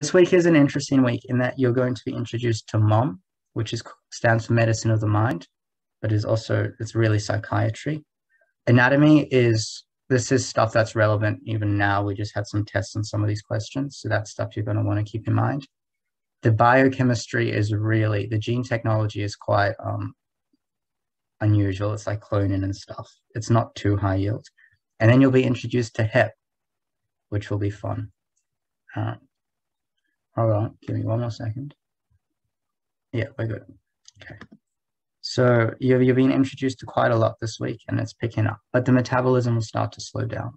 This week is an interesting week in that you're going to be introduced to MOM, which is stands for Medicine of the Mind, but is also it's really psychiatry. Anatomy is this is stuff that's relevant even now. We just had some tests on some of these questions, so that's stuff you're going to want to keep in mind. The biochemistry is really the gene technology is quite um, unusual. It's like cloning and stuff. It's not too high yield, and then you'll be introduced to HEP, which will be fun. Uh, hold on, give me one more second. Yeah, we're good. Okay. So you've, you've been introduced to quite a lot this week and it's picking up, but the metabolism will start to slow down,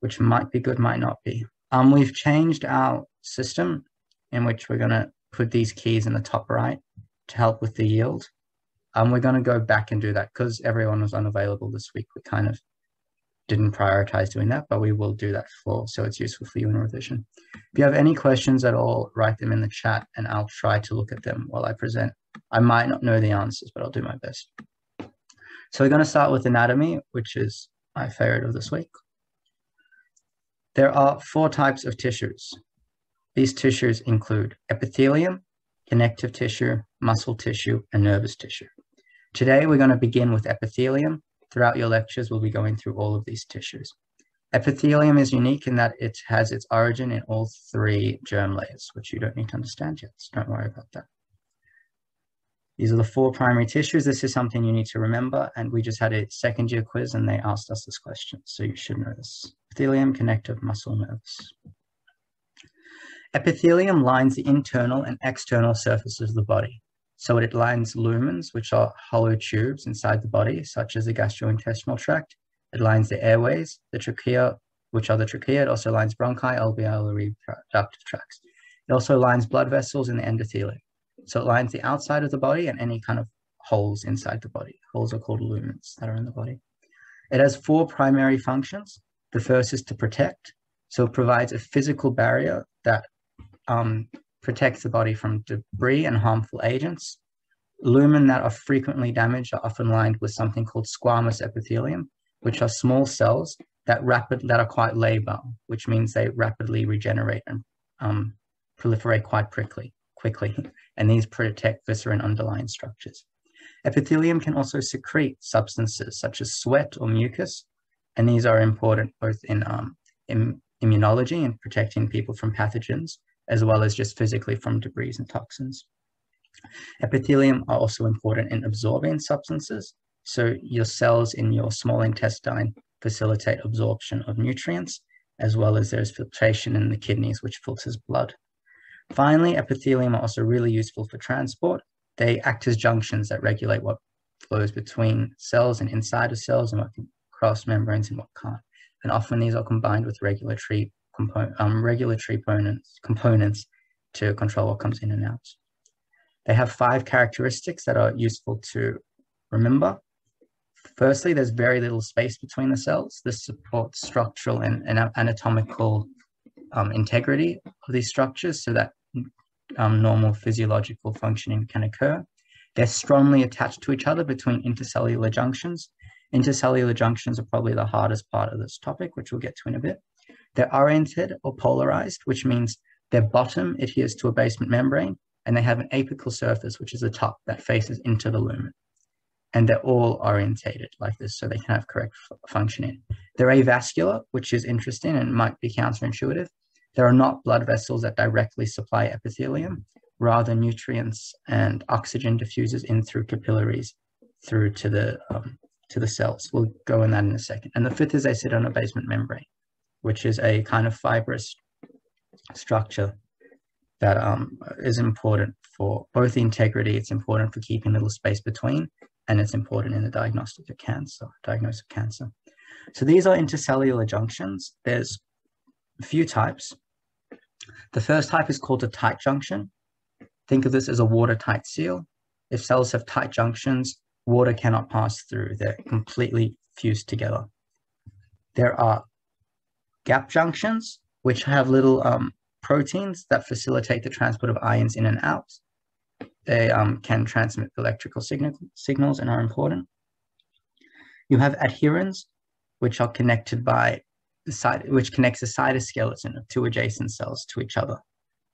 which might be good, might not be. Um, we've changed our system in which we're going to put these keys in the top right to help with the yield. Um, we're going to go back and do that because everyone was unavailable this week. We kind of didn't prioritize doing that, but we will do that for so it's useful for you in revision. If you have any questions at all, write them in the chat and I'll try to look at them while I present. I might not know the answers, but I'll do my best. So we're going to start with anatomy, which is my favorite of this week. There are four types of tissues. These tissues include epithelium, connective tissue, muscle tissue, and nervous tissue. Today, we're going to begin with epithelium, Throughout your lectures, we'll be going through all of these tissues. Epithelium is unique in that it has its origin in all three germ layers, which you don't need to understand yet, so don't worry about that. These are the four primary tissues. This is something you need to remember, and we just had a second year quiz and they asked us this question, so you should know this. Epithelium, connective, muscle, nerves. Epithelium lines the internal and external surfaces of the body. So it lines lumens, which are hollow tubes inside the body, such as the gastrointestinal tract. It lines the airways, the trachea, which are the trachea. It also lines bronchi, alveolar reproductive tracts. It also lines blood vessels in the endothelium. So it lines the outside of the body and any kind of holes inside the body. Holes are called lumens that are in the body. It has four primary functions. The first is to protect. So it provides a physical barrier that um, protects the body from debris and harmful agents. Lumen that are frequently damaged are often lined with something called squamous epithelium, which are small cells that rapid that are quite labile, which means they rapidly regenerate and um, proliferate quite quickly. Quickly, and these protect viscera and underlying structures. Epithelium can also secrete substances such as sweat or mucus, and these are important both in, um, in immunology and protecting people from pathogens, as well as just physically from debris and toxins. Epithelium are also important in absorbing substances. So your cells in your small intestine facilitate absorption of nutrients, as well as there's filtration in the kidneys, which filters blood. Finally, epithelium are also really useful for transport. They act as junctions that regulate what flows between cells and inside of cells and what can cross membranes and what can't. And often these are combined with regulatory um, regulatory components, components to control what comes in and out. They have five characteristics that are useful to remember. Firstly, there's very little space between the cells. This supports structural and, and anatomical um, integrity of these structures so that um, normal physiological functioning can occur. They're strongly attached to each other between intercellular junctions. Intercellular junctions are probably the hardest part of this topic, which we'll get to in a bit. They're oriented or polarized, which means their bottom adheres to a basement membrane, and they have an apical surface, which is a top that faces into the lumen. And they're all orientated like this, so they can have correct functioning. They're avascular, which is interesting and might be counterintuitive. There are not blood vessels that directly supply epithelium, rather nutrients and oxygen diffuses in through capillaries through to the um, to the cells. We'll go in that in a second. And the fifth is they sit on a basement membrane which is a kind of fibrous structure that um, is important for both the integrity, it's important for keeping little space between, and it's important in the diagnostic of cancer, diagnosis of cancer. So these are intercellular junctions. There's a few types. The first type is called a tight junction. Think of this as a watertight seal. If cells have tight junctions, water cannot pass through. They're completely fused together. There are gap junctions, which have little um, proteins that facilitate the transport of ions in and out. They um, can transmit electrical signal signals and are important. You have adherens, which are connected by the side, which connects the cytoskeleton of two adjacent cells to each other.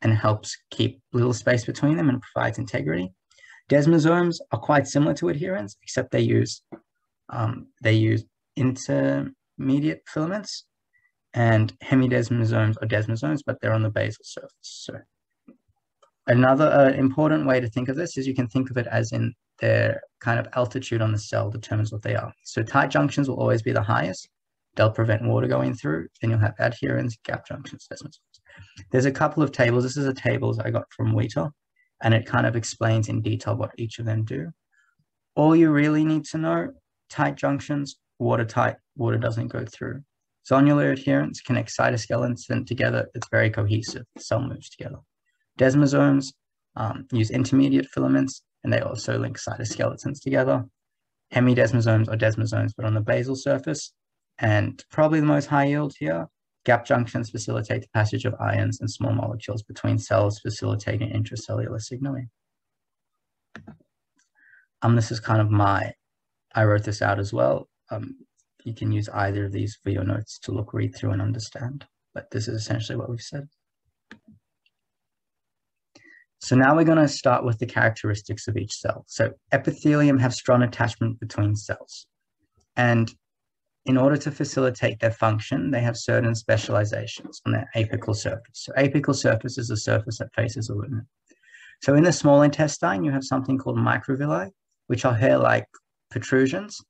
and helps keep little space between them and provides integrity. Desmosomes are quite similar to adherens, except they use um, they use intermediate filaments, and hemidesmosomes are desmosomes, but they're on the basal surface. So another uh, important way to think of this is you can think of it as in their kind of altitude on the cell determines what they are. So tight junctions will always be the highest. They'll prevent water going through. Then you'll have adherens, gap junctions, desmosomes. There's a couple of tables. This is a tables I got from Wheater, and it kind of explains in detail what each of them do. All you really need to know, tight junctions, watertight, water doesn't go through. Zonular adherens connect cytoskeleton together. It's very cohesive. The cell moves together. Desmosomes um, use intermediate filaments, and they also link cytoskeletons together. Hemidesmosomes are desmosomes, but on the basal surface. And probably the most high yield here, gap junctions facilitate the passage of ions and small molecules between cells, facilitating intracellular signaling. Um, this is kind of my, I wrote this out as well. Um, you can use either of these for your notes to look, read through and understand. But this is essentially what we've said. So now we're going to start with the characteristics of each cell. So epithelium have strong attachment between cells. And in order to facilitate their function, they have certain specializations on their apical surface. So apical surface is the surface that faces a lumen. So in the small intestine, you have something called microvilli, which are hair-like protrusions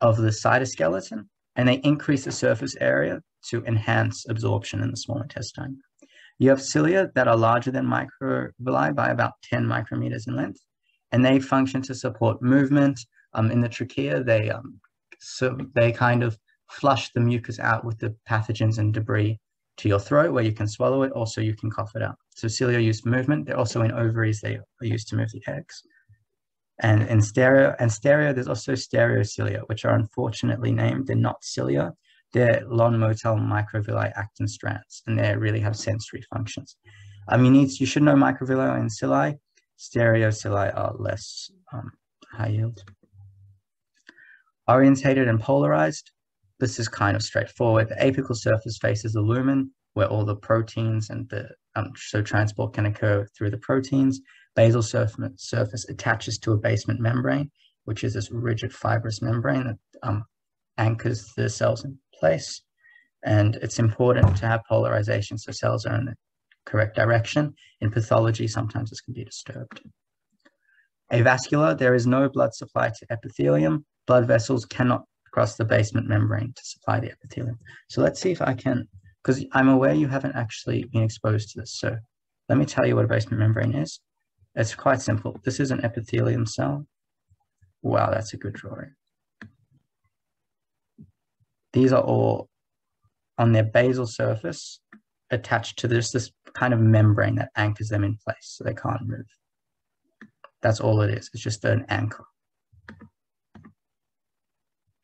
of the cytoskeleton, and they increase the surface area to enhance absorption in the small intestine. You have cilia that are larger than microvilli by about 10 micrometers in length, and they function to support movement. Um, in the trachea, they um, so they kind of flush the mucus out with the pathogens and debris to your throat where you can swallow it. Also, you can cough it out. So cilia use movement. They're also in ovaries. They are used to move the eggs. And in stereo and stereo, there's also stereocilia, which are unfortunately named. They're not cilia. They're long motile microvilli actin strands, and they really have sensory functions. Um, you need you should know microvilli and cilia. Stereocilia are less um, high yield. Orientated and polarized. This is kind of straightforward. The apical surface faces the lumen, where all the proteins and the um, so transport can occur through the proteins. Basal surface, surface attaches to a basement membrane, which is this rigid fibrous membrane that um, anchors the cells in place. And it's important to have polarization so cells are in the correct direction. In pathology, sometimes this can be disturbed. Avascular, there is no blood supply to epithelium. Blood vessels cannot cross the basement membrane to supply the epithelium. So let's see if I can, because I'm aware you haven't actually been exposed to this. So let me tell you what a basement membrane is. It's quite simple. This is an epithelium cell. Wow, that's a good drawing. These are all on their basal surface attached to this, this kind of membrane that anchors them in place so they can't move. That's all it is. It's just an anchor.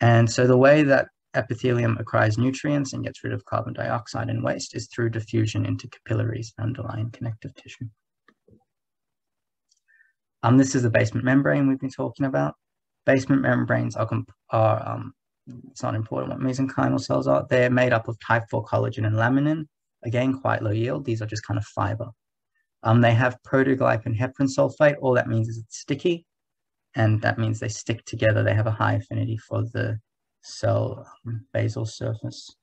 And so the way that epithelium acquires nutrients and gets rid of carbon dioxide and waste is through diffusion into capillaries and underlying connective tissue. Um, this is the basement membrane we've been talking about. Basement membranes are, are um, it's not important what mesenchymal cells are. They're made up of type 4 collagen and laminin. Again, quite low yield. These are just kind of fiber. Um, they have proteoglycan heparin sulfate. All that means is it's sticky, and that means they stick together. They have a high affinity for the cell basal surface.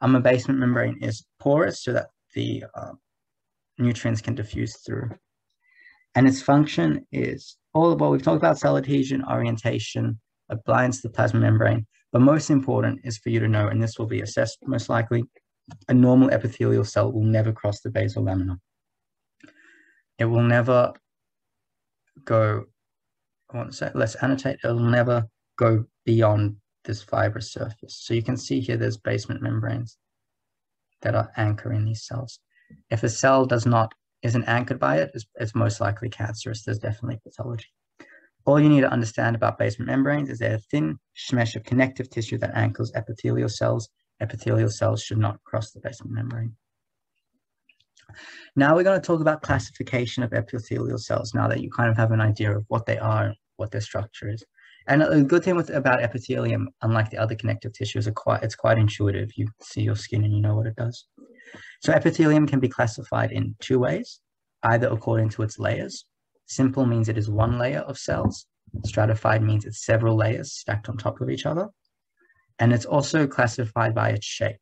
Um, a basement membrane is porous so that the uh, nutrients can diffuse through. And its function is all well, we've talked about cell adhesion, orientation, it blinds the plasma membrane, but most important is for you to know, and this will be assessed most likely, a normal epithelial cell will never cross the basal lamina. It will never go, I want to say, let's annotate, it will never go beyond this fibrous surface. So you can see here there's basement membranes that are anchoring these cells. If a cell does not, isn't anchored by it, it's, it's most likely cancerous. There's definitely pathology. All you need to understand about basement membranes is they're a thin mesh of connective tissue that anchors epithelial cells. Epithelial cells should not cross the basement membrane. Now we're going to talk about classification of epithelial cells now that you kind of have an idea of what they are, what their structure is. And a good thing with about epithelium, unlike the other connective tissues, are quite, it's quite intuitive. You see your skin and you know what it does. So epithelium can be classified in two ways. either according to its layers. Simple means it is one layer of cells. Stratified means it's several layers stacked on top of each other. And it's also classified by its shape.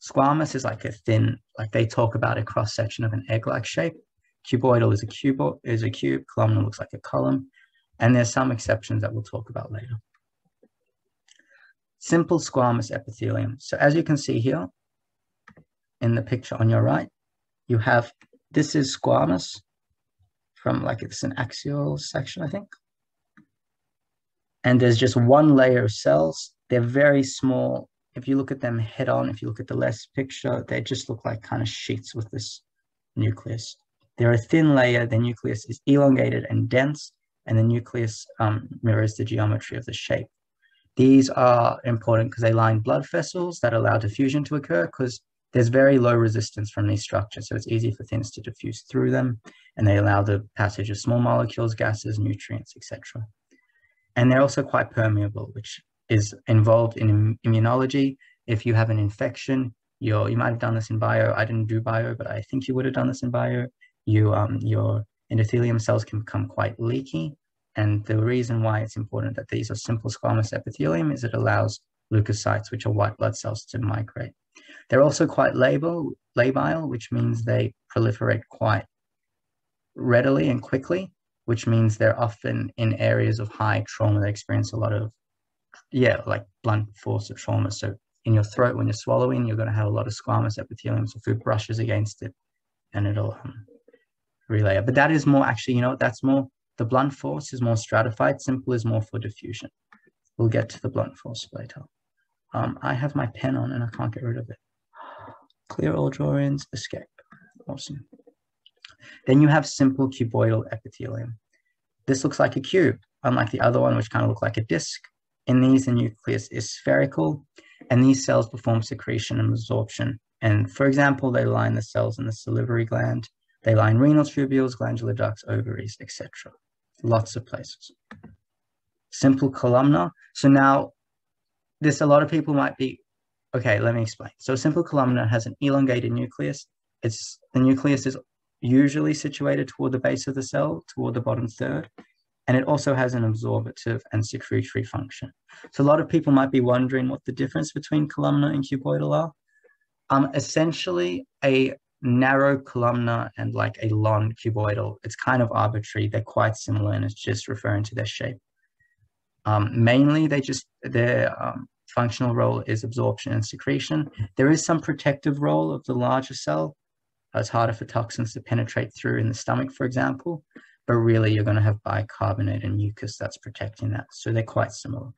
Squamous is like a thin, like they talk about a cross section of an egg-like shape. Cuboidal is a cube, is a cube. Columnar looks like a column. And there's some exceptions that we'll talk about later. Simple squamous epithelium. So as you can see here in the picture on your right, you have, this is squamous from like it's an axial section, I think. And there's just one layer of cells. They're very small. If you look at them head on, if you look at the left picture, they just look like kind of sheets with this nucleus. They're a thin layer. The nucleus is elongated and dense, and the nucleus um, mirrors the geometry of the shape. These are important because they line blood vessels that allow diffusion to occur because there's very low resistance from these structures. So it's easy for things to diffuse through them and they allow the passage of small molecules, gases, nutrients, etc. And they're also quite permeable, which is involved in immunology. If you have an infection, you you might have done this in bio. I didn't do bio, but I think you would have done this in bio. You, um, your endothelium cells can become quite leaky and the reason why it's important that these are simple squamous epithelium is it allows leukocytes, which are white blood cells, to migrate. They're also quite labile, labile, which means they proliferate quite readily and quickly, which means they're often in areas of high trauma. They experience a lot of, yeah, like blunt force of trauma. So in your throat, when you're swallowing, you're going to have a lot of squamous epithelium. So food brushes against it and it'll um, relay. But that is more actually, you know, that's more the blunt force is more stratified, simple is more for diffusion. We'll get to the blunt force later. Um, I have my pen on and I can't get rid of it. Clear all drawings, escape. Awesome. Then you have simple cuboidal epithelium. This looks like a cube, unlike the other one, which kind of look like a disc. In these, the nucleus is spherical, and these cells perform secretion and absorption. And for example, they line the cells in the salivary gland, they line renal tubules, glandular ducts, ovaries, etc. Lots of places. Simple columnar. So now, this a lot of people might be, okay, let me explain. So simple columnar has an elongated nucleus. It's the nucleus is usually situated toward the base of the cell, toward the bottom third, and it also has an absorptive and secretory function. So a lot of people might be wondering what the difference between columnar and cuboidal are. Um, essentially, a narrow columnar and like a long cuboidal. It's kind of arbitrary. They're quite similar and it's just referring to their shape. Um, mainly, they just their um, functional role is absorption and secretion. There is some protective role of the larger cell. It's harder for toxins to penetrate through in the stomach, for example, but really you're going to have bicarbonate and mucus that's protecting that. So they're quite similar.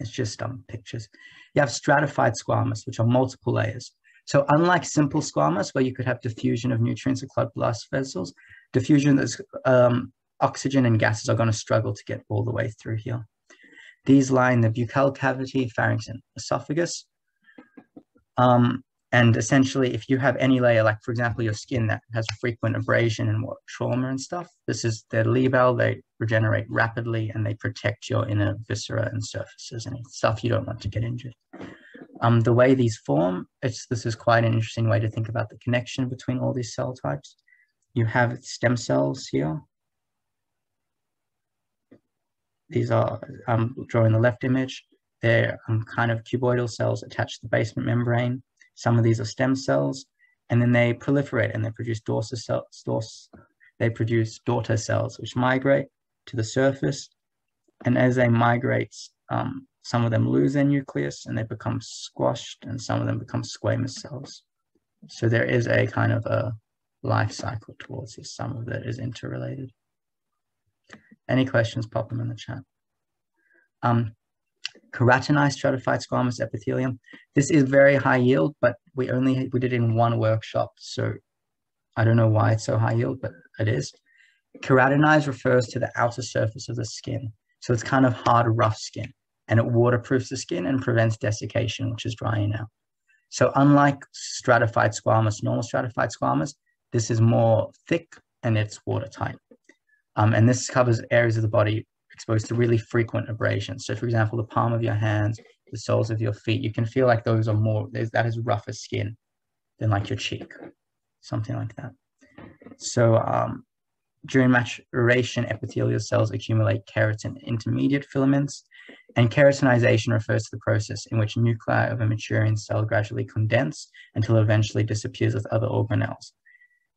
It's just um, pictures. You have stratified squamous, which are multiple layers. So unlike simple squamous, where you could have diffusion of nutrients across blood blast vessels, diffusion is um, oxygen and gases are going to struggle to get all the way through here. These line the buccal cavity, pharynx, and esophagus. Um, and essentially, if you have any layer, like for example, your skin that has frequent abrasion and what trauma and stuff, this is their labile. They regenerate rapidly and they protect your inner viscera and surfaces and stuff you don't want to get injured. Um, the way these form, it's, this is quite an interesting way to think about the connection between all these cell types. You have stem cells here. These are, um, drawing the left image, they're um, kind of cuboidal cells attached to the basement membrane. Some of these are stem cells, and then they proliferate and they produce daughter cells. They produce daughter cells, which migrate to the surface. And as they migrate, um, some of them lose their nucleus and they become squashed, and some of them become squamous cells. So there is a kind of a life cycle towards this. Some of it is interrelated. Any questions, pop them in the chat. Um, keratinized stratified squamous epithelium. This is very high yield, but we only we did it in one workshop, so I don't know why it's so high yield, but it is. Keratinized refers to the outer surface of the skin. So it's kind of hard, rough skin and it waterproofs the skin and prevents desiccation, which is drying out. So unlike stratified squamous, normal stratified squamous, this is more thick and it's watertight. Um, and this covers areas of the body exposed to really frequent abrasions. So for example, the palm of your hands, the soles of your feet, you can feel like those are more, that is rougher skin than like your cheek, something like that. So um, during maturation, epithelial cells accumulate keratin intermediate filaments, and keratinization refers to the process in which nuclei of a maturing cell gradually condense until it eventually disappears with other organelles.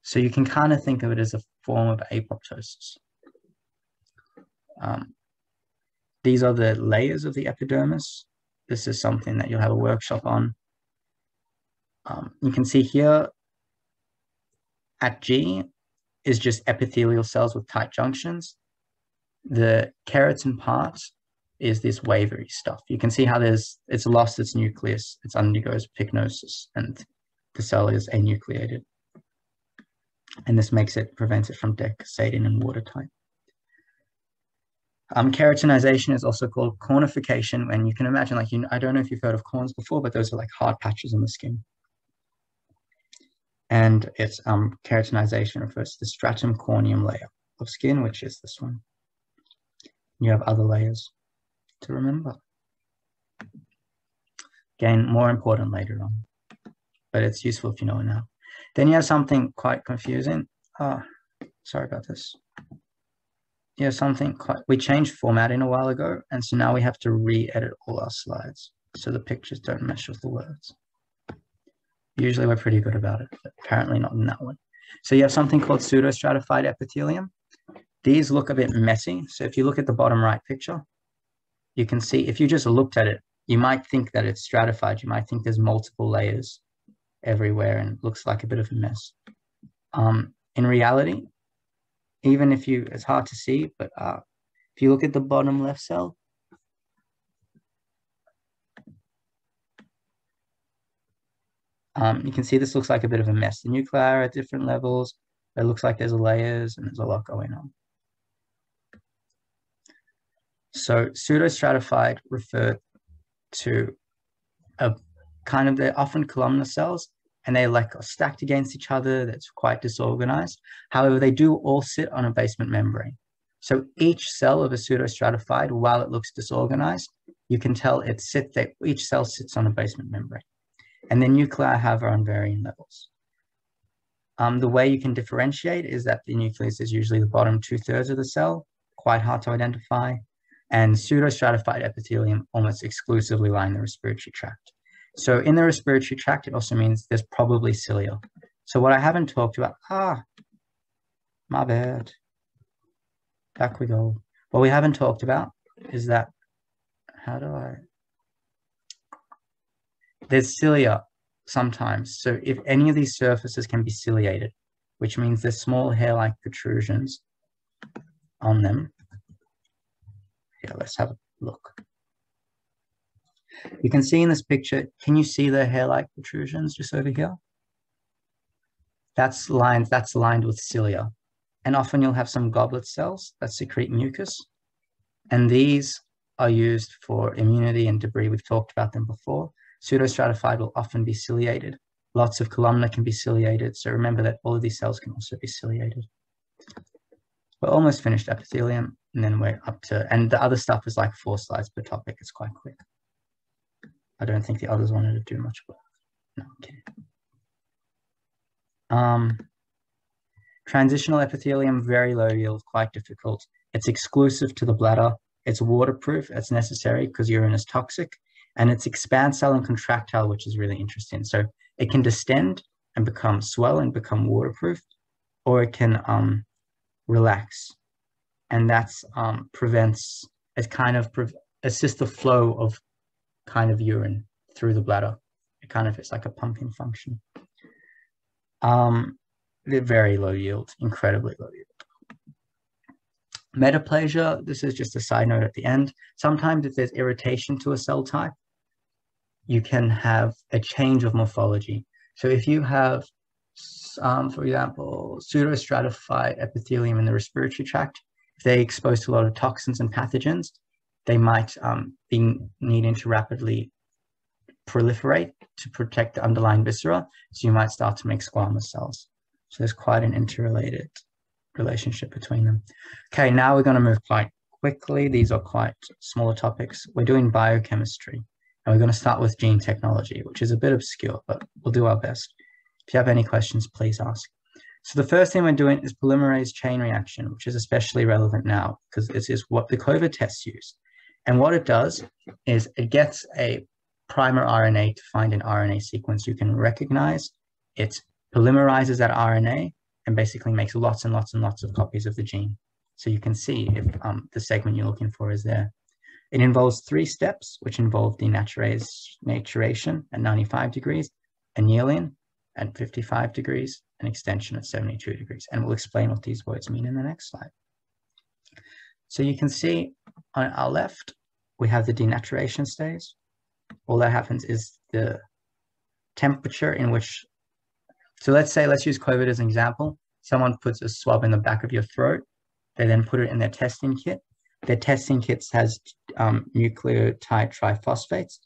So you can kind of think of it as a form of apoptosis. Um, these are the layers of the epidermis. This is something that you'll have a workshop on. Um, you can see here at G is just epithelial cells with tight junctions. The keratin part is this wavery stuff. You can see how there's it's lost its nucleus, it undergoes pycnosis, and the cell is enucleated. And this makes it prevents it from desiccating and watertight. Um, keratinization is also called cornification, and you can imagine, like, you, I don't know if you've heard of corns before, but those are like hard patches on the skin. And its um, keratinization refers to the stratum corneum layer of skin, which is this one. You have other layers to remember. Again, more important later on, but it's useful if you know it now. Then you have something quite confusing. Ah, sorry about this. You have something quite, we changed formatting a while ago, and so now we have to re-edit all our slides so the pictures don't mesh with the words. Usually we're pretty good about it, but apparently not in that one. So you have something called pseudostratified epithelium. These look a bit messy. So if you look at the bottom right picture, you can see if you just looked at it, you might think that it's stratified. You might think there's multiple layers everywhere and looks like a bit of a mess. Um, in reality, even if you, it's hard to see, but uh, if you look at the bottom left cell, um, you can see this looks like a bit of a mess. The nuclei are at different levels. It looks like there's layers and there's a lot going on. So pseudostratified refer to a kind of, they're often columnar cells and they like are stacked against each other. That's quite disorganized. However, they do all sit on a basement membrane. So each cell of a pseudostratified, while it looks disorganized, you can tell it sits there, each cell sits on a basement membrane. And the nuclei have on varying levels. Um, the way you can differentiate is that the nucleus is usually the bottom two thirds of the cell, quite hard to identify and pseudostratified epithelium almost exclusively line the respiratory tract. So in the respiratory tract, it also means there's probably cilia. So what I haven't talked about, ah, my bad. Back we go. What we haven't talked about is that, how do I, there's cilia sometimes. So if any of these surfaces can be ciliated, which means there's small hair-like protrusions on them, let's have a look. You can see in this picture, can you see the hair-like protrusions just over here? That's lined, that's lined with cilia. And often you'll have some goblet cells that secrete mucus. And these are used for immunity and debris. We've talked about them before. Pseudostratified will often be ciliated. Lots of columnar can be ciliated. So remember that all of these cells can also be ciliated. We're almost finished epithelium and then we're up to, and the other stuff is like four slides per topic. It's quite quick. I don't think the others wanted to do much work. No, okay. Um, transitional epithelium, very low yield, quite difficult. It's exclusive to the bladder. It's waterproof. It's necessary because urine is toxic. And it's expansile and contractile, which is really interesting. So it can distend and become swell and become waterproof, or it can um, relax and that's um, prevents it kind of pre- assists the flow of kind of urine through the bladder. It kind of it's like a pumping function. Um, they're very low yield, incredibly low yield. Metaplasia, this is just a side note at the end. Sometimes if there's irritation to a cell type, you can have a change of morphology. So if you have, um, for example, pseudostratified epithelium in the respiratory tract, if they're exposed to a lot of toxins and pathogens, they might um, be needing to rapidly proliferate to protect the underlying viscera. So you might start to make squamous cells. So there's quite an interrelated relationship between them. Okay, now we're going to move quite quickly. These are quite smaller topics. We're doing biochemistry and we're going to start with gene technology, which is a bit obscure, but we'll do our best. If you have any questions, please ask. So the first thing we're doing is polymerase chain reaction, which is especially relevant now because this is what the COVID tests use. And what it does is it gets a primer RNA to find an RNA sequence you can recognize. It polymerizes that RNA and basically makes lots and lots and lots of copies of the gene. So you can see if um, the segment you're looking for is there. It involves three steps, which involve denaturation at 95 degrees, annealing at 55 degrees, and extension at 72 degrees. And we'll explain what these words mean in the next slide. So you can see on our left, we have the denaturation stage. All that happens is the temperature in which, so let's say, let's use COVID as an example. Someone puts a swab in the back of your throat. They then put it in their testing kit. Their testing kits has um, nucleotide triphosphates.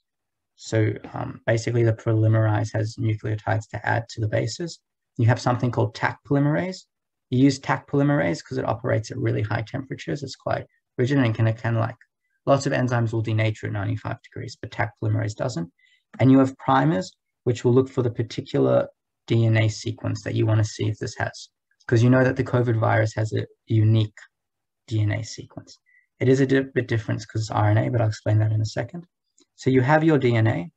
So um, basically the polymerase has nucleotides to add to the bases. You have something called Taq polymerase. You use Taq polymerase because it operates at really high temperatures. It's quite rigid and can like, lots of enzymes will denature at 95 degrees, but Taq polymerase doesn't. And you have primers, which will look for the particular DNA sequence that you want to see if this has. Because you know that the COVID virus has a unique DNA sequence. It is a bit different because it's RNA, but I'll explain that in a second. So you have your DNA.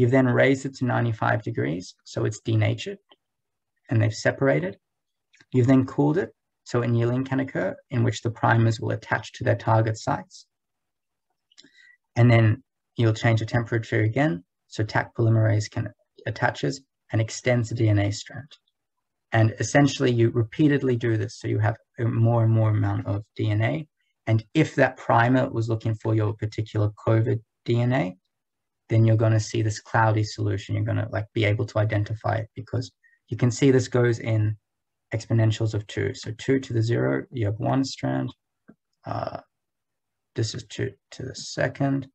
You've then raised it to 95 degrees, so it's denatured, and they've separated. You've then cooled it, so annealing can occur, in which the primers will attach to their target sites. And then you'll change the temperature again, so Taq polymerase can attaches and extends the DNA strand. And essentially you repeatedly do this. So you have more and more amount of DNA. And if that primer was looking for your particular COVID DNA, then you're going to see this cloudy solution. You're going to like be able to identify it because you can see this goes in exponentials of two. So two to the zero, you have one strand. Uh, this is two to the second,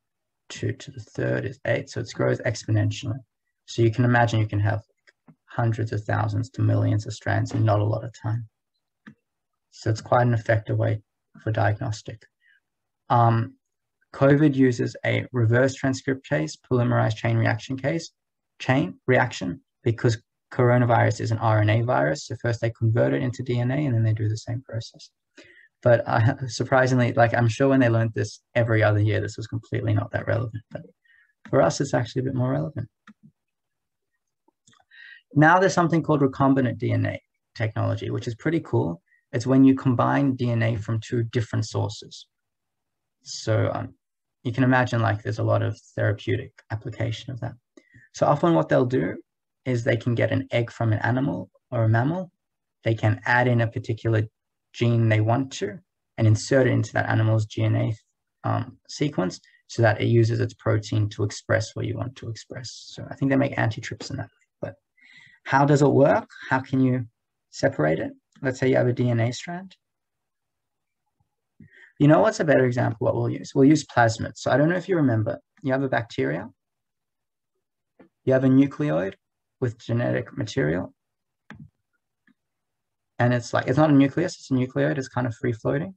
two to the third is eight. So it grows exponentially. So you can imagine you can have hundreds of thousands to millions of strands in not a lot of time. So it's quite an effective way for diagnostic. Um, COVID uses a reverse transcriptase polymerase chain reaction case, chain reaction, because coronavirus is an RNA virus. So first they convert it into DNA and then they do the same process. But uh, surprisingly, like I'm sure when they learned this every other year, this was completely not that relevant. But for us, it's actually a bit more relevant. Now there's something called recombinant DNA technology, which is pretty cool. It's when you combine DNA from two different sources. So um, you can imagine like there's a lot of therapeutic application of that. So often what they'll do is they can get an egg from an animal or a mammal. They can add in a particular gene they want to and insert it into that animal's DNA um, sequence so that it uses its protein to express what you want to express. So I think they make antitrypsin that way. But how does it work? How can you separate it? Let's say you have a DNA strand. You know what's a better example what we'll use? We'll use plasmids. So I don't know if you remember, you have a bacteria, you have a nucleoid with genetic material, and it's like, it's not a nucleus, it's a nucleoid, it's kind of free floating.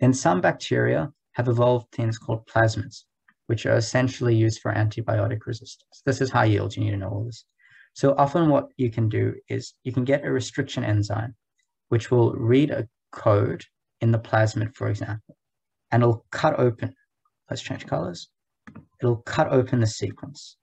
Then some bacteria have evolved things called plasmids, which are essentially used for antibiotic resistance. This is high yield, you need to know all this. So often what you can do is you can get a restriction enzyme, which will read a code in the plasmid, for example, and it'll cut open, let's change colors, it'll cut open the sequence.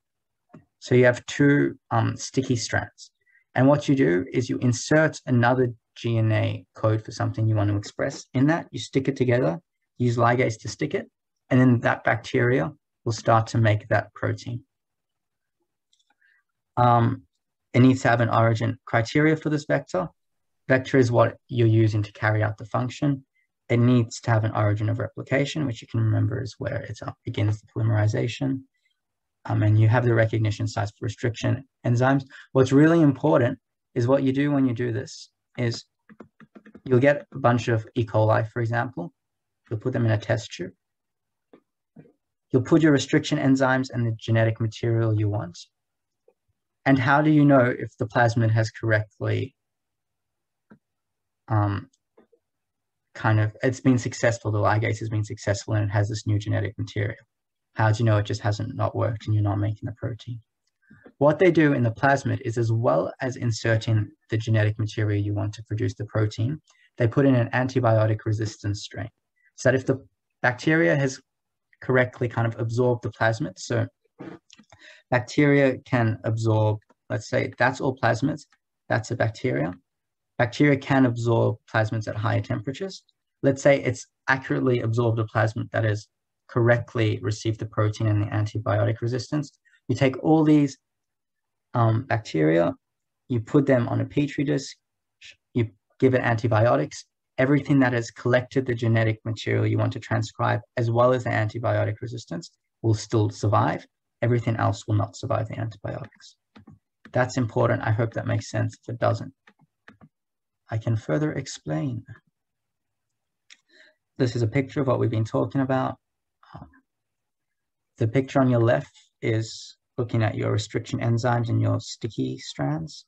So you have two um, sticky strands. And what you do is you insert another DNA code for something you want to express. In that, you stick it together, use ligase to stick it, and then that bacteria will start to make that protein. Um, it needs to have an origin criteria for this vector. Vector is what you're using to carry out the function. It needs to have an origin of replication, which you can remember is where it begins the polymerization. Um, and you have the recognition sites for restriction enzymes. What's really important is what you do when you do this is you'll get a bunch of E. coli, for example. You'll put them in a test tube. You'll put your restriction enzymes and the genetic material you want. And how do you know if the plasmid has correctly um, kind of, it's been successful, the ligase has been successful and it has this new genetic material? How do you know it just hasn't not worked and you're not making the protein? What they do in the plasmid is as well as inserting the genetic material you want to produce the protein, they put in an antibiotic resistance strain. So that if the bacteria has correctly kind of absorbed the plasmid, so bacteria can absorb, let's say that's all plasmids, that's a bacteria. Bacteria can absorb plasmids at higher temperatures. Let's say it's accurately absorbed a plasmid that has correctly received the protein and the antibiotic resistance. You take all these um, bacteria, you put them on a petri dish, you give it antibiotics, everything that has collected the genetic material you want to transcribe, as well as the antibiotic resistance, will still survive. Everything else will not survive the antibiotics. That's important. I hope that makes sense. If it doesn't, I can further explain. This is a picture of what we've been talking about. Um, the picture on your left is looking at your restriction enzymes and your sticky strands.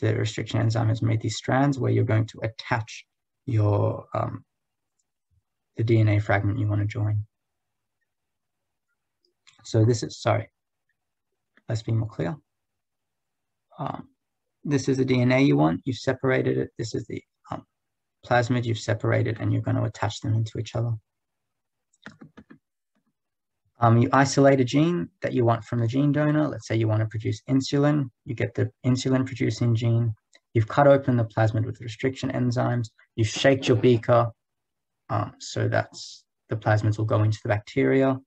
The restriction enzyme has made these strands where you're going to attach your um, the DNA fragment you want to join. So this is, sorry, let's be more clear. Um, this is the DNA you want, you've separated it. This is the um, plasmid you've separated and you're going to attach them into each other. Um, you isolate a gene that you want from the gene donor. Let's say you want to produce insulin. You get the insulin producing gene. You've cut open the plasmid with restriction enzymes. You've shaked your beaker um, so that the plasmids will go into the bacteria.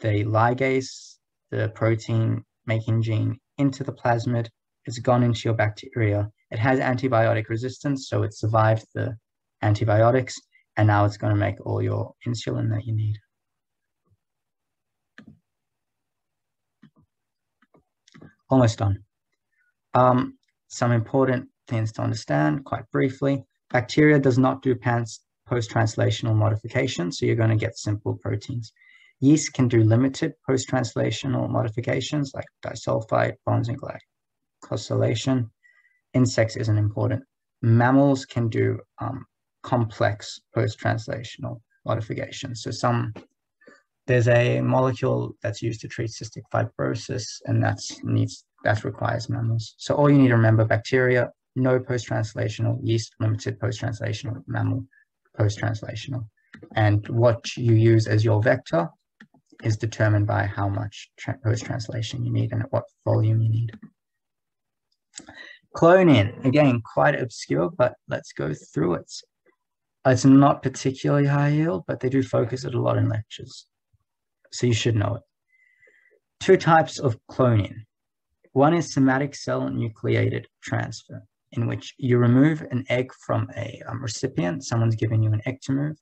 They ligase the protein making gene into the plasmid. It's gone into your bacteria. It has antibiotic resistance, so it survived the antibiotics, and now it's going to make all your insulin that you need. almost done. Um, some important things to understand quite briefly. Bacteria does not do post-translational modification, so you're going to get simple proteins. Yeast can do limited post-translational modifications like disulfide, bonds, and glycosylation. Insects isn't important. Mammals can do um, complex post-translational modifications. So some there's a molecule that's used to treat cystic fibrosis, and that's needs that requires mammals. So all you need to remember: bacteria, no post-translational; yeast, limited post-translational; mammal, post-translational. And what you use as your vector is determined by how much post-translation you need and at what volume you need. Cloning, again, quite obscure, but let's go through it. It's not particularly high yield, but they do focus it a lot in lectures so you should know it. Two types of cloning. One is somatic cell nucleated transfer, in which you remove an egg from a um, recipient, someone's giving you an egg to move,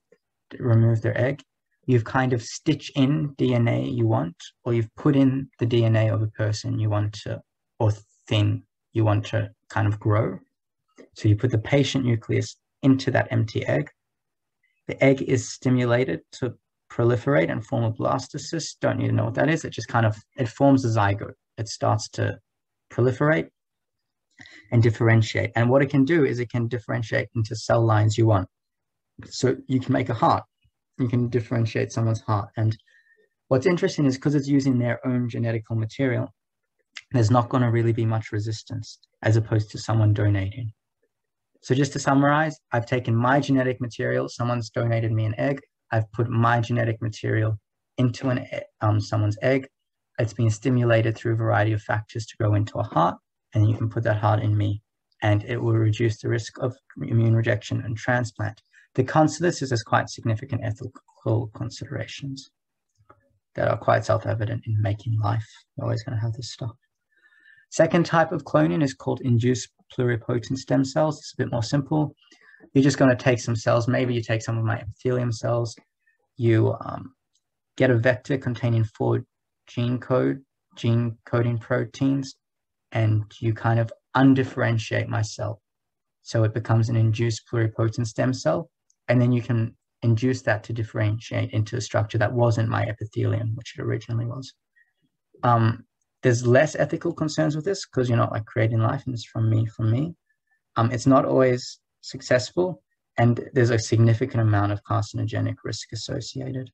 to remove their egg. You've kind of stitched in DNA you want, or you've put in the DNA of a person you want to, or thing you want to kind of grow. So you put the patient nucleus into that empty egg. The egg is stimulated to proliferate and form a blastocyst. Don't need to know what that is. It just kind of, it forms a zygote. It starts to proliferate and differentiate. And what it can do is it can differentiate into cell lines you want. So you can make a heart. You can differentiate someone's heart. And what's interesting is because it's using their own genetical material, there's not going to really be much resistance as opposed to someone donating. So just to summarize, I've taken my genetic material, someone's donated me an egg, I've put my genetic material into an um, someone's egg. It's been stimulated through a variety of factors to grow into a heart, and you can put that heart in me, and it will reduce the risk of immune rejection and transplant. The cons to this is quite significant ethical considerations that are quite self-evident in making life. You're always going to have this stuff. Second type of cloning is called induced pluripotent stem cells. It's a bit more simple you're just going to take some cells. Maybe you take some of my epithelium cells. You um, get a vector containing four gene code, gene coding proteins, and you kind of undifferentiate my cell. So it becomes an induced pluripotent stem cell. And then you can induce that to differentiate into a structure that wasn't my epithelium, which it originally was. Um, there's less ethical concerns with this because you're not like creating life and it's from me, from me. Um, it's not always successful, and there's a significant amount of carcinogenic risk associated,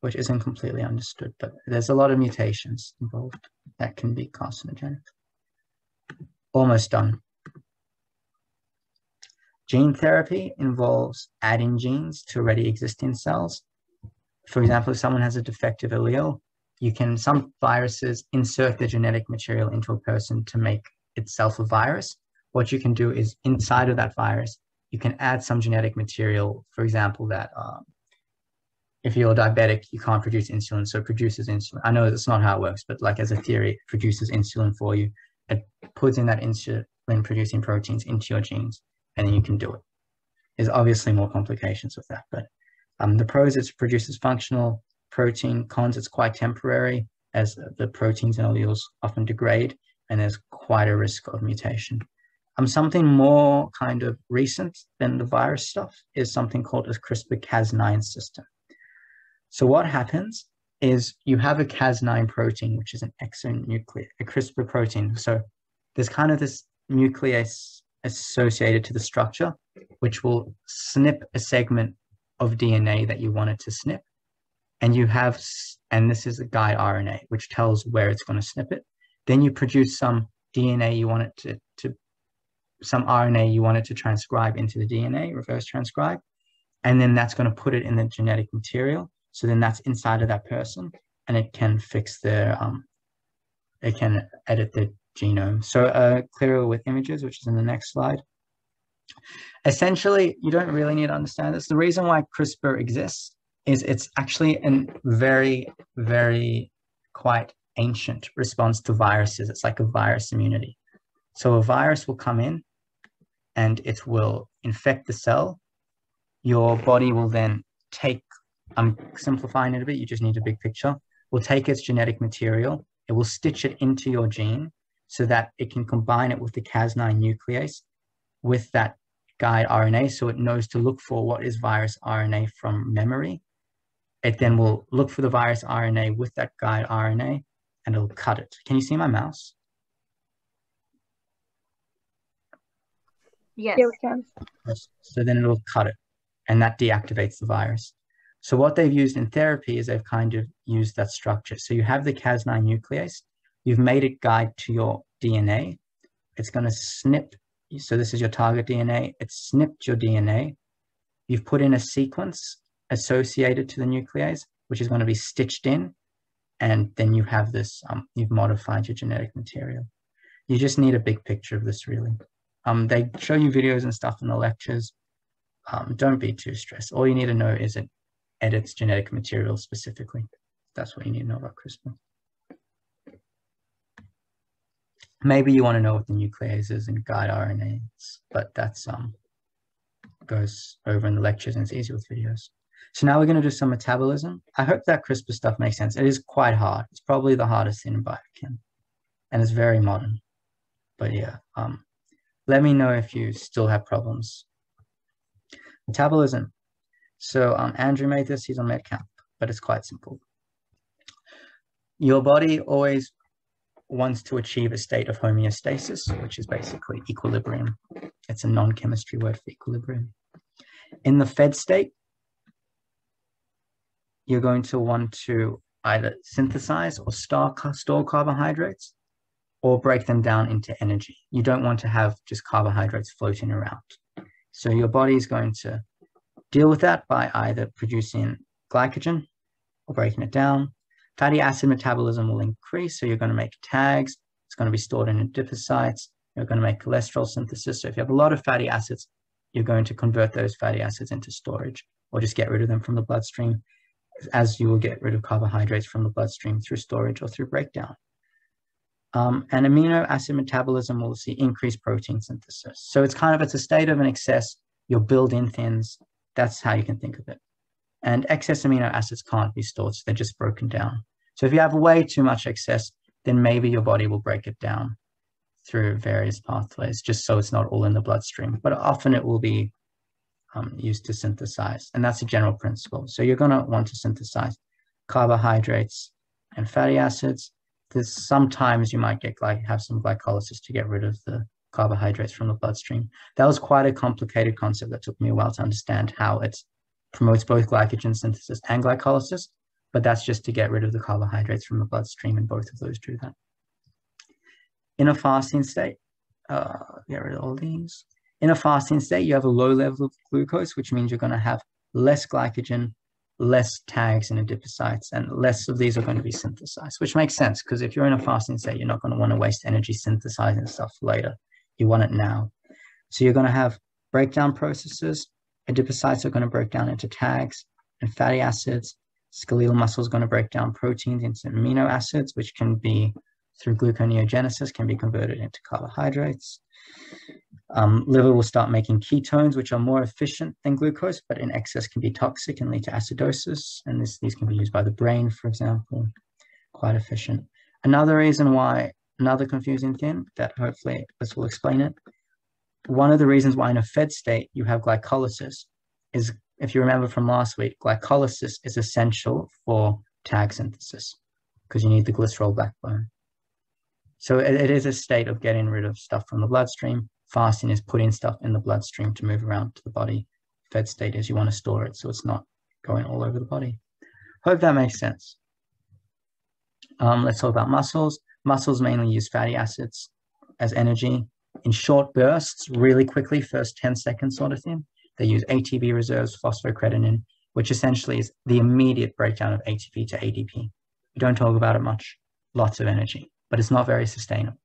which isn't completely understood, but there's a lot of mutations involved that can be carcinogenic. Almost done. Gene therapy involves adding genes to already existing cells. For example, if someone has a defective allele, you can, some viruses insert the genetic material into a person to make itself a virus. What you can do is inside of that virus, you can add some genetic material, for example, that um, if you're diabetic, you can't produce insulin, so it produces insulin. I know that's not how it works, but like as a theory, it produces insulin for you. It puts in that insulin producing proteins into your genes, and then you can do it. There's obviously more complications with that, but um, the pros, it produces functional protein. Cons, it's quite temporary as the proteins and alleles often degrade, and there's quite a risk of mutation. Um, something more kind of recent than the virus stuff is something called a CRISPR-Cas9 system. So what happens is you have a Cas9 protein, which is an exonuclease, a CRISPR protein. So there's kind of this nuclease associated to the structure, which will snip a segment of DNA that you want it to snip. And you have, and this is a guide RNA, which tells where it's going to snip it. Then you produce some DNA you want it to, to some RNA you want it to transcribe into the DNA, reverse transcribe. And then that's going to put it in the genetic material. So then that's inside of that person and it can fix their, um, it can edit their genome. So uh, clearer with images, which is in the next slide. Essentially, you don't really need to understand this. The reason why CRISPR exists is it's actually a very, very quite ancient response to viruses. It's like a virus immunity. So a virus will come in and it will infect the cell. Your body will then take I'm simplifying it a bit, you just need a big picture. We'll take its genetic material, it will stitch it into your gene so that it can combine it with the Cas9 nuclease with that guide RNA so it knows to look for what is virus RNA from memory. It then will look for the virus RNA with that guide RNA and it'll cut it. Can you see my mouse? Yes. Yeah, we can. So then it'll cut it and that deactivates the virus. So what they've used in therapy is they've kind of used that structure. So you have the Cas9 nuclease, you've made it guide to your DNA. It's going to snip. So this is your target DNA. It's snipped your DNA. You've put in a sequence associated to the nuclease, which is going to be stitched in. And then you have this, um, you've modified your genetic material. You just need a big picture of this really. Um, they show you videos and stuff in the lectures. Um, don't be too stressed. All you need to know is it edits genetic material specifically. That's what you need to know about CRISPR. Maybe you want to know what the nuclease is and guide RNAs, but that's um goes over in the lectures and it's easy with videos. So now we're going to do some metabolism. I hope that CRISPR stuff makes sense. It is quite hard. It's probably the hardest thing in biochem and it's very modern. But yeah, um, let me know if you still have problems. Metabolism. So um, Andrew made this, he's on MedCamp, but it's quite simple. Your body always wants to achieve a state of homeostasis, which is basically equilibrium. It's a non-chemistry word for equilibrium. In the fed state, you're going to want to either synthesize or store, store carbohydrates or break them down into energy. You don't want to have just carbohydrates floating around. So your body is going to deal with that by either producing glycogen or breaking it down. Fatty acid metabolism will increase, so you're going to make tags. It's going to be stored in adipocytes. You're going to make cholesterol synthesis. So if you have a lot of fatty acids, you're going to convert those fatty acids into storage or just get rid of them from the bloodstream as you will get rid of carbohydrates from the bloodstream through storage or through breakdown. Um, and amino acid metabolism will see increased protein synthesis. So it's kind of, it's a state of an excess. You'll build in thins that's how you can think of it. And excess amino acids can't be stored, so they're just broken down. So if you have way too much excess, then maybe your body will break it down through various pathways, just so it's not all in the bloodstream. But often it will be um, used to synthesize, and that's a general principle. So you're going to want to synthesize carbohydrates and fatty acids. There's sometimes you might get like have some glycolysis to get rid of the carbohydrates from the bloodstream. That was quite a complicated concept that took me a while to understand how it promotes both glycogen synthesis and glycolysis, but that's just to get rid of the carbohydrates from the bloodstream, and both of those do that. In a fasting state, uh, get rid of all these. In a fasting state, you have a low level of glucose, which means you're going to have less glycogen, less tags and adipocytes, and less of these are going to be synthesized, which makes sense because if you're in a fasting state, you're not going to want to waste energy synthesizing stuff later. You want it now. So you're going to have breakdown processes. Adipocytes are going to break down into tags and fatty acids. Skeletal muscle is going to break down proteins into amino acids, which can be through gluconeogenesis, can be converted into carbohydrates. Um, liver will start making ketones, which are more efficient than glucose, but in excess can be toxic and lead to acidosis. And this, these can be used by the brain, for example, quite efficient. Another reason why, another confusing thing that hopefully this will explain it. One of the reasons why in a fed state you have glycolysis is, if you remember from last week, glycolysis is essential for tag synthesis because you need the glycerol backbone. So it, it is a state of getting rid of stuff from the bloodstream fasting is putting stuff in the bloodstream to move around to the body. Fed state is you want to store it so it's not going all over the body. Hope that makes sense. Um, let's talk about muscles. Muscles mainly use fatty acids as energy in short bursts, really quickly, first 10 seconds sort of thing. They use ATP reserves, phosphocreatinin, which essentially is the immediate breakdown of ATP to ADP. We don't talk about it much, lots of energy, but it's not very sustainable.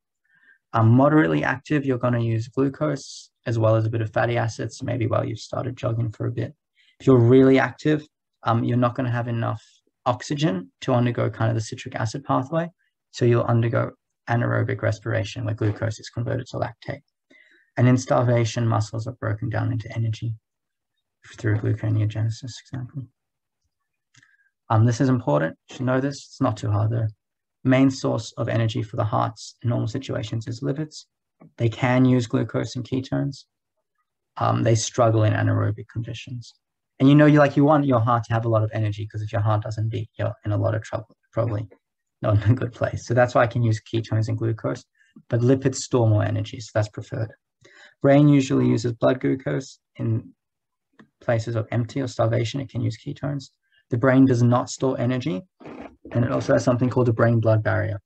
Um, moderately active, you're going to use glucose as well as a bit of fatty acids, maybe while you've started jogging for a bit. If you're really active, um, you're not going to have enough oxygen to undergo kind of the citric acid pathway. So you'll undergo anaerobic respiration where glucose is converted to lactate. And in starvation, muscles are broken down into energy through gluconeogenesis, example. Um, this is important. You should know this. It's not too hard though main source of energy for the hearts in normal situations is lipids. They can use glucose and ketones. Um, they struggle in anaerobic conditions. And you know, you like you want your heart to have a lot of energy because if your heart doesn't beat, you're in a lot of trouble, probably not in a good place. So that's why I can use ketones and glucose, but lipids store more energy, so that's preferred. Brain usually uses blood glucose in places of empty or starvation. It can use ketones. The brain does not store energy, and it also has something called a brain-blood barrier.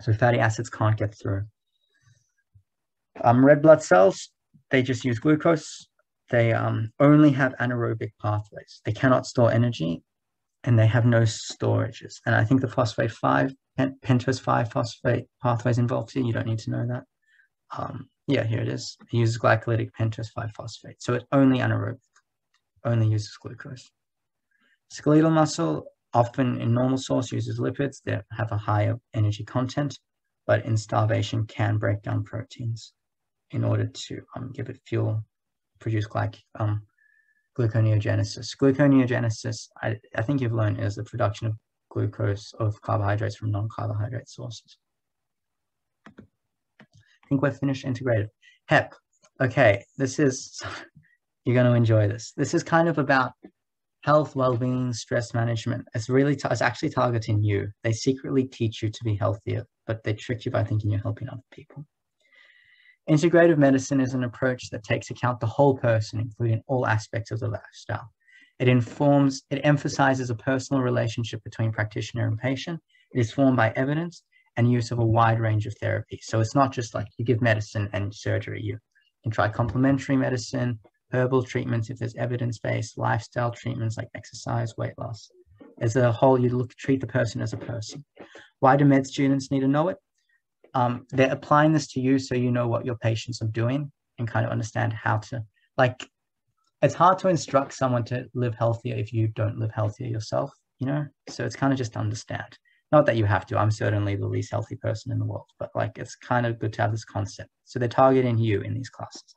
So fatty acids can't get through. Um, red blood cells, they just use glucose. They um, only have anaerobic pathways. They cannot store energy and they have no storages. And I think the phosphate 5, pentose 5 phosphate pathways involved here, you don't need to know that. Um, yeah, here it is. It uses glycolytic pentose 5 phosphate. So it only anaerobic, only uses glucose. Skeletal muscle, often in normal source uses lipids that have a higher energy content, but in starvation can break down proteins in order to um, give it fuel, produce glyc um, gluconeogenesis. Gluconeogenesis, I, I think you've learned, is the production of glucose of carbohydrates from non-carbohydrate sources. I think we're finished integrated. HEP. Okay, this is, you're going to enjoy this. This is kind of about health, well-being, stress management. It's really, it's actually targeting you. They secretly teach you to be healthier, but they trick you by thinking you're helping other people. Integrative medicine is an approach that takes account the whole person, including all aspects of the lifestyle. It informs, it emphasizes a personal relationship between practitioner and patient. It is formed by evidence and use of a wide range of therapies. So it's not just like you give medicine and surgery. You can try complementary medicine, herbal treatments if there's evidence-based, lifestyle treatments like exercise, weight loss. As a whole, you look treat the person as a person. Why do med students need to know it? Um, they're applying this to you so you know what your patients are doing and kind of understand how to, like, it's hard to instruct someone to live healthier if you don't live healthier yourself, you know? So it's kind of just understand. Not that you have to, I'm certainly the least healthy person in the world, but like, it's kind of good to have this concept. So they're targeting you in these classes.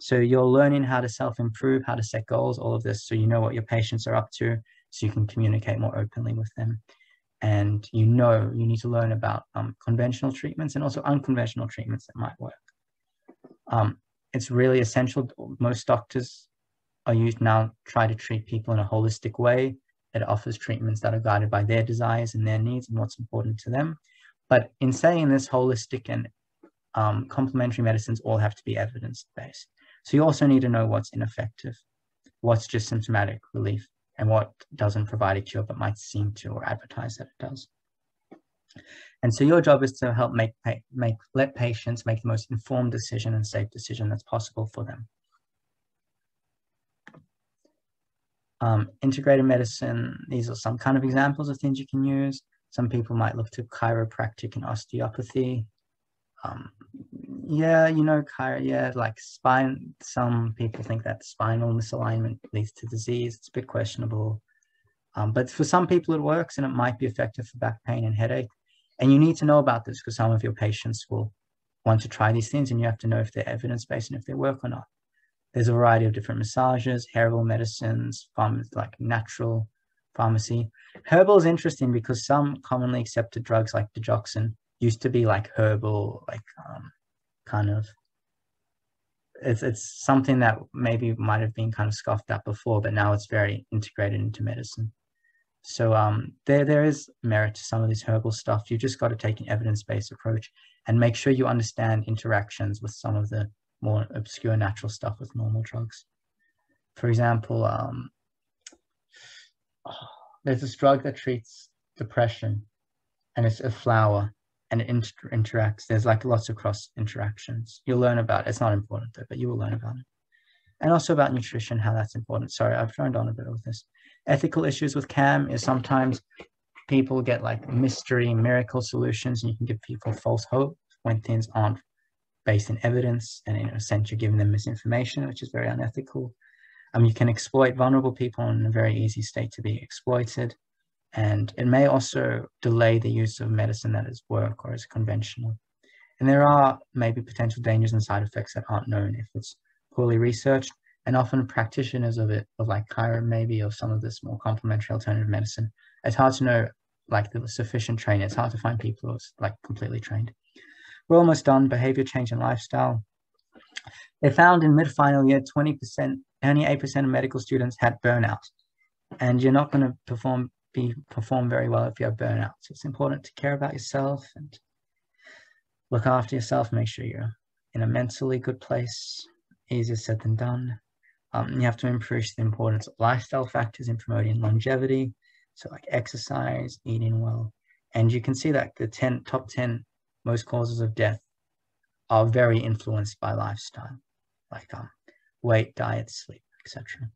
So you're learning how to self-improve, how to set goals, all of this, so you know what your patients are up to, so you can communicate more openly with them. And you know you need to learn about um, conventional treatments and also unconventional treatments that might work. Um, it's really essential. Most doctors are used now try to treat people in a holistic way that offers treatments that are guided by their desires and their needs and what's important to them. But in saying this, holistic and um, complementary medicines all have to be evidence-based. So you also need to know what's ineffective, what's just symptomatic relief, and what doesn't provide a cure but might seem to or advertise that it does. And so your job is to help make, make let patients make the most informed decision and safe decision that's possible for them. Um, integrated medicine, these are some kind of examples of things you can use. Some people might look to chiropractic and osteopathy. Um, yeah, you know, chiro, yeah, like spine, some people think that spinal misalignment leads to disease. It's a bit questionable. Um, but for some people it works and it might be effective for back pain and headache. And you need to know about this because some of your patients will want to try these things and you have to know if they're evidence-based and if they work or not. There's a variety of different massages, herbal medicines, like natural pharmacy. Herbal is interesting because some commonly accepted drugs like digoxin used to be like herbal, like um, kind of, it's, it's something that maybe might have been kind of scoffed at before, but now it's very integrated into medicine. So um, there, there is merit to some of this herbal stuff. You've just got to take an evidence-based approach and make sure you understand interactions with some of the more obscure natural stuff with normal drugs. For example, um, there's this drug that treats depression and it's a flower and it inter interacts. There's like lots of cross interactions. You'll learn about it. It's not important though, but you will learn about it. And also about nutrition, how that's important. Sorry, I've droned on a bit with this. Ethical issues with CAM is sometimes people get like mystery miracle solutions and you can give people false hope when things aren't based in evidence and in a sense you're giving them misinformation, which is very unethical. Um, you can exploit vulnerable people in a very easy state to be exploited. And it may also delay the use of medicine that is work or is conventional. And there are maybe potential dangers and side effects that aren't known if it's poorly researched. And often practitioners of it, of like chiro maybe, or some of this more complementary alternative medicine, it's hard to know like the sufficient training. It's hard to find people who are like completely trained. We're almost done. Behavior change and lifestyle. They found in mid-final year, 20%, only 8% of medical students had burnout. And you're not going to perform be perform very well if you have burnout. So it's important to care about yourself and look after yourself. Make sure you're in a mentally good place. Easier said than done. Um, you have to increase the importance of lifestyle factors in promoting longevity. So like exercise, eating well. And you can see that the 10 top 10 most causes of death are very influenced by lifestyle, like um, weight, diet, sleep, etc.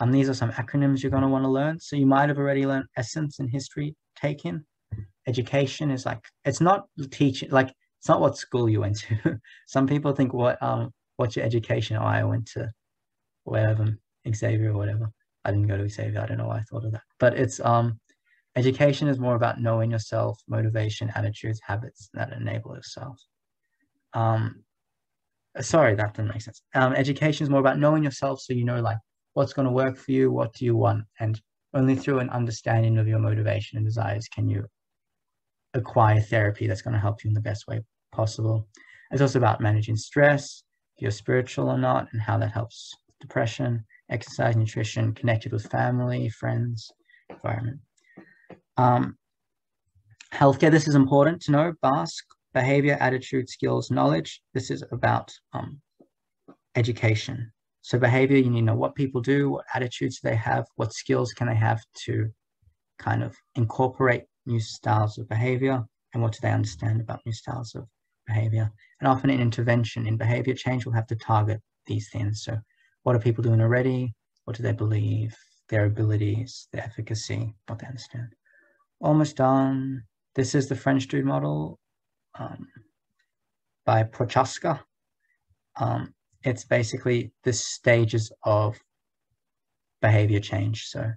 Um, these are some acronyms you're going to want to learn. So you might have already learned essence and history taken. Education is like, it's not teaching, like, it's not what school you went to. some people think, what, um, what's your education? Oh, I went to wherever, Xavier or whatever. I didn't go to Xavier. I don't know why I thought of that. But it's, um, education is more about knowing yourself, motivation, attitudes, habits that enable yourself. Um, sorry, that didn't make sense. Um, education is more about knowing yourself so you know like what's going to work for you, what do you want, and only through an understanding of your motivation and desires can you acquire therapy that's going to help you in the best way possible. It's also about managing stress, if you're spiritual or not, and how that helps depression, exercise, nutrition, connected with family, friends, environment. Um, healthcare, this is important to know, BASK, behavior, attitude, skills, knowledge. This is about um, education. So behavior, you need to know what people do, what attitudes they have, what skills can they have to kind of incorporate new styles of behavior, and what do they understand about new styles of behavior. And often an intervention in behavior change will have to target these things. So what are people doing already? What do they believe? Their abilities, their efficacy, what they understand. Almost done. This is the French dude model um, by Prochaska. Um, it's basically the stages of behavior change. So,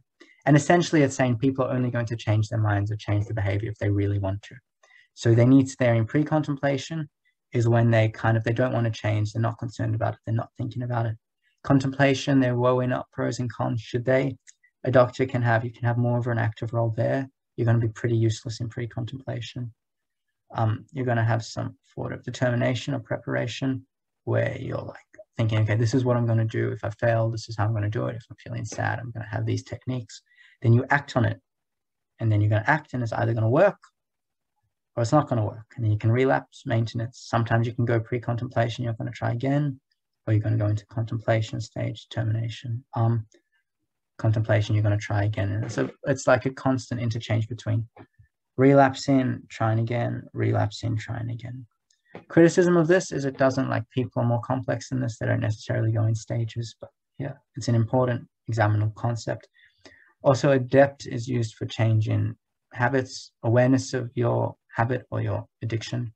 and essentially it's saying people are only going to change their minds or change their behavior if they really want to. So they need to, they're in pre-contemplation is when they kind of, they don't want to change. They're not concerned about it. They're not thinking about it. Contemplation, they're weighing up pros and cons. Should they? A doctor can have, you can have more of an active role there. You're going to be pretty useless in pre-contemplation um, you're going to have some sort of determination or preparation where you're like thinking, okay, this is what I'm going to do. If I fail, this is how I'm going to do it. If I'm feeling sad, I'm going to have these techniques. Then you act on it. And then you're going to act, and it's either going to work or it's not going to work. And then you can relapse, maintenance. Sometimes you can go pre contemplation, you're going to try again, or you're going to go into contemplation stage, determination. Um, contemplation, you're going to try again. And so it's like a constant interchange between relapsing, trying again, relapsing, trying again. Criticism of this is it doesn't like people are more complex than this. They don't necessarily go in stages, but yeah, it's an important examinable concept. Also, adept is used for change in habits, awareness of your habit or your addiction.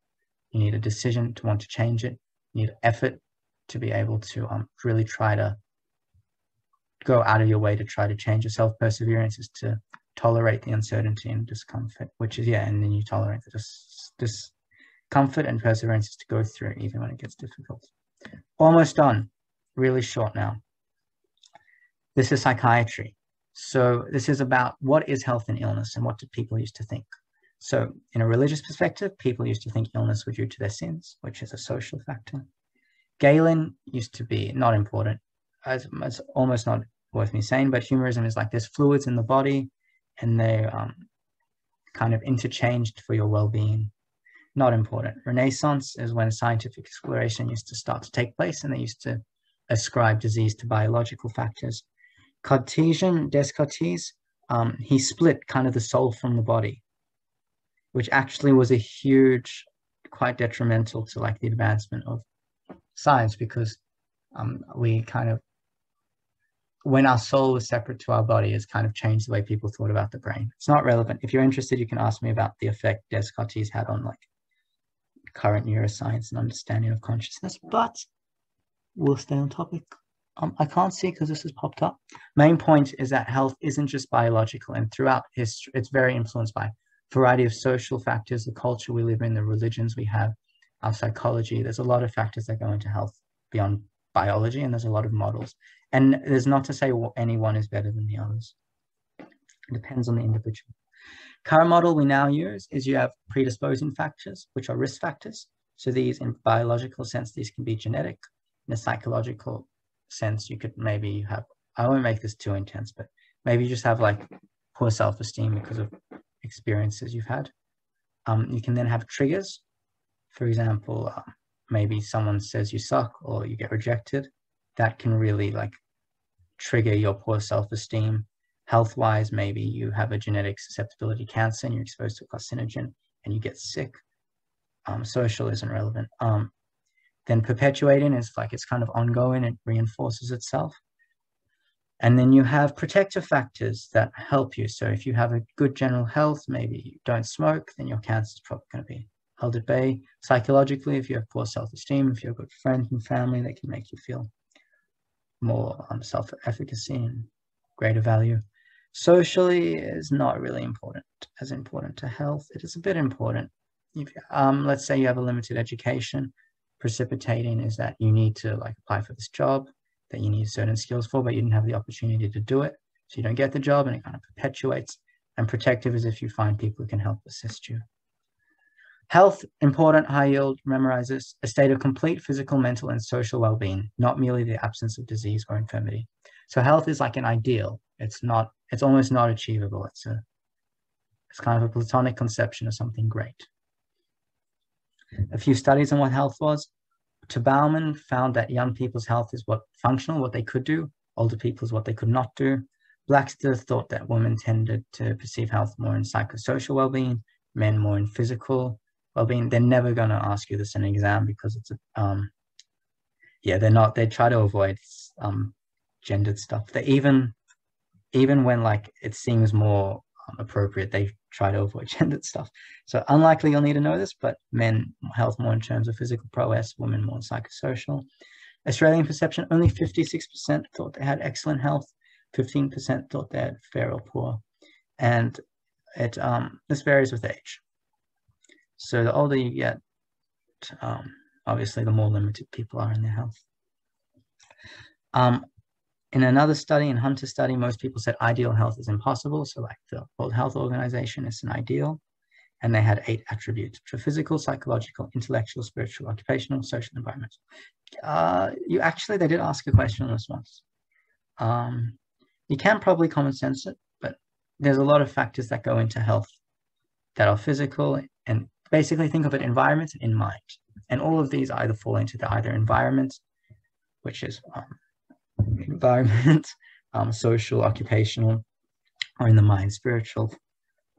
You need a decision to want to change it. You need effort to be able to um, really try to go out of your way to try to change yourself. Perseverance is to tolerate the uncertainty and discomfort, which is, yeah, and then you tolerate the dis- discomfort and perseverance is to go through even when it gets difficult. Almost done. Really short now. This is psychiatry. So this is about what is health and illness and what did people used to think. So in a religious perspective, people used to think illness was due to their sins, which is a social factor. Galen used to be not important, as, as almost not worth me saying, but humorism is like there's fluids in the body and they're um, kind of interchanged for your well-being. Not important. Renaissance is when scientific exploration used to start to take place and they used to ascribe disease to biological factors. Cartesian, Descartes, um, he split kind of the soul from the body, which actually was a huge, quite detrimental to like the advancement of science because um, we kind of when our soul was separate to our body has kind of changed the way people thought about the brain. It's not relevant. If you're interested, you can ask me about the effect Descartes had on like current neuroscience and understanding of consciousness, but we'll stay on topic. Um, I can't see because this has popped up. Main point is that health isn't just biological and throughout history, it's very influenced by a variety of social factors, the culture we live in, the religions we have, our psychology. There's a lot of factors that go into health beyond biology and there's a lot of models. And there's not to say any one is better than the others. It depends on the individual. Current model we now use is you have predisposing factors, which are risk factors. So these, in biological sense, these can be genetic. In a psychological sense, you could maybe have, I won't make this too intense, but maybe you just have like poor self-esteem because of experiences you've had. Um, you can then have triggers. For example, uh, maybe someone says you suck or you get rejected that can really like trigger your poor self-esteem. Health-wise, maybe you have a genetic susceptibility to cancer and you're exposed to a carcinogen and you get sick. Um, social isn't relevant. Um, then perpetuating is like it's kind of ongoing, it reinforces itself. And then you have protective factors that help you. So if you have a good general health, maybe you don't smoke, then your cancer is probably going to be held at bay. Psychologically, if you have poor self-esteem, if you have good friends and family, they can make you feel more um, self-efficacy and greater value. Socially is not really important, as important to health. It is a bit important. If, um, let's say you have a limited education, precipitating is that you need to like apply for this job that you need certain skills for, but you didn't have the opportunity to do it. So you don't get the job and it kind of perpetuates. And protective is if you find people who can help assist you. Health, important, high yield, memorize this, a state of complete physical, mental, and social well-being, not merely the absence of disease or infirmity. So health is like an ideal. It's not, it's almost not achievable. It's a, it's kind of a platonic conception of something great. A few studies on what health was. to Bauman found that young people's health is what functional, what they could do. Older people's what they could not do. Blaxter thought that women tended to perceive health more in psychosocial well-being, men more in physical, well-being they're never going to ask you this in an exam because it's a um yeah they're not they try to avoid um gendered stuff they even even when like it seems more um, appropriate they try to avoid gendered stuff. So unlikely you'll need to know this but men health more in terms of physical prowess women more psychosocial. Australian perception only 56% thought they had excellent health 15% thought they had fair or poor. And it um this varies with age. So the older you get, um, obviously the more limited people are in their health. Um, in another study, in Hunter study, most people said ideal health is impossible. So like the World Health Organization is an ideal. And they had eight attributes, are physical, psychological, intellectual, spiritual, occupational, social, environmental. Uh, you actually, they did ask a question on this once. Um, you can probably common sense it, but there's a lot of factors that go into health that are physical and basically think of it environment in mind. And all of these either fall into the either environment, which is um, environment, um, social, occupational, or in the mind, spiritual.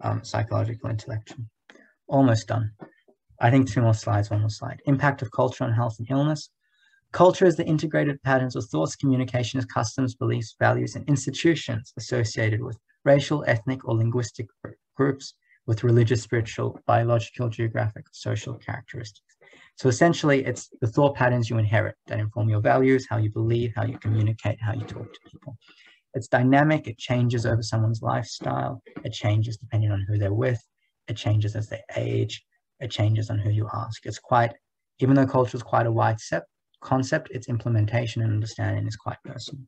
um, psychological, intellectual. Almost done. I think two more slides, one more slide. Impact of culture on health and illness. Culture is the integrated patterns of thoughts, communications, customs, beliefs, values, and institutions associated with racial, ethnic, or linguistic groups with religious, spiritual, biological, geographic, social characteristics. So essentially, it's the thought patterns you inherit that inform your values, how you believe, how you communicate, how you talk to people. It's dynamic, it changes over someone's lifestyle, it changes depending on who they're with, it changes as they age, it changes on who you ask. It's quite, even though culture is quite a wide set, concept, its implementation and understanding is quite personal.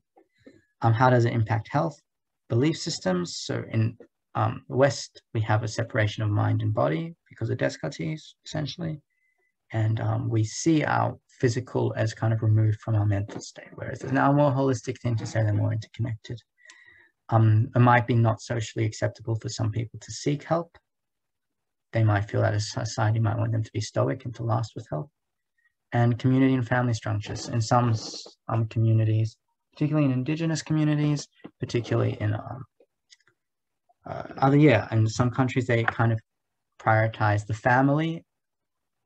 Um, how does it impact health? Belief systems. So in um, the West, we have a separation of mind and body because of Descartes, essentially. And um, we see our physical as kind of removed from our mental state, whereas there's now a more holistic thing to say they're more interconnected. Um, it might be not socially acceptable for some people to seek help. They might feel that a society might want them to be stoic and to last with help and community and family structures. In some um, communities, particularly in indigenous communities, particularly in um, uh, other, yeah, in some countries, they kind of prioritize the family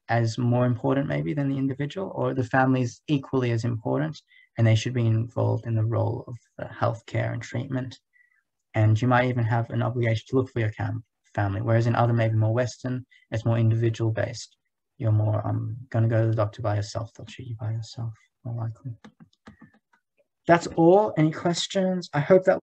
as more important maybe than the individual, or the family is equally as important, and they should be involved in the role of the healthcare and treatment. And you might even have an obligation to look for your family, whereas in other, maybe more Western, it's more individual based you're more um going to go to the doctor by yourself. They'll treat you by yourself, more likely. That's all. Any questions? I hope that